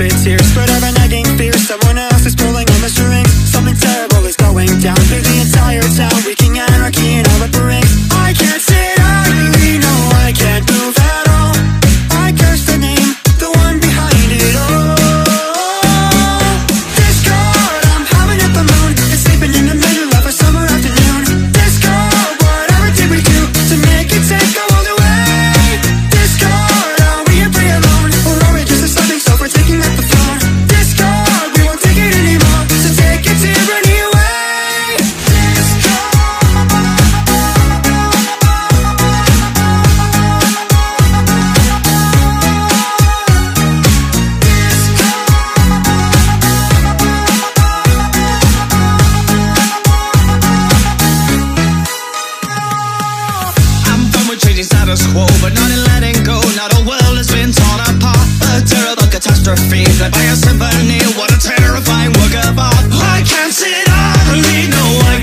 spits here Spread out nagging fear Someone else is pulling on the strings. Something terrible is going down through the entire status quo, but not in letting go. Not a world has been torn apart. A terrible catastrophe led by a symphony. What a terrifying work of art! I can't sit idly. No, I